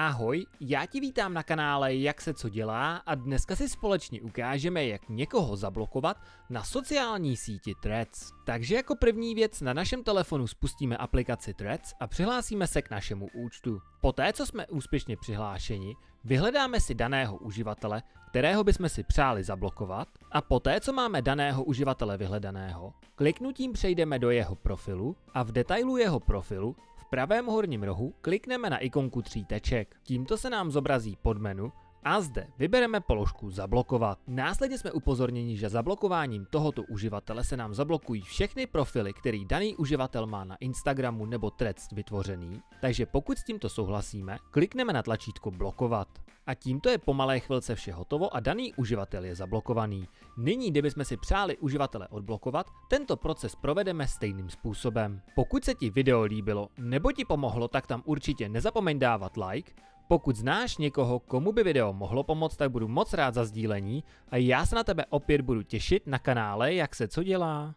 Ahoj, já ti vítám na kanále Jak se co dělá a dneska si společně ukážeme, jak někoho zablokovat na sociální síti Threads. Takže jako první věc na našem telefonu spustíme aplikaci Threads a přihlásíme se k našemu účtu. Poté, co jsme úspěšně přihlášeni, vyhledáme si daného uživatele, kterého bychom si přáli zablokovat a poté, co máme daného uživatele vyhledaného, kliknutím přejdeme do jeho profilu a v detailu jeho profilu pravém horním rohu klikneme na ikonku tří teček. Tímto se nám zobrazí podmenu a zde vybereme položku zablokovat. Následně jsme upozorněni, že zablokováním tohoto uživatele se nám zablokují všechny profily, který daný uživatel má na Instagramu nebo Threads vytvořený, takže pokud s tímto souhlasíme, klikneme na tlačítko blokovat. A tímto je po malé chvilce vše hotovo a daný uživatel je zablokovaný. Nyní, kdybychom si přáli uživatele odblokovat, tento proces provedeme stejným způsobem. Pokud se ti video líbilo nebo ti pomohlo, tak tam určitě nezapomeň dávat like, pokud znáš někoho, komu by video mohlo pomoct, tak budu moc rád za sdílení a já se na tebe opět budu těšit na kanále Jak se co dělá.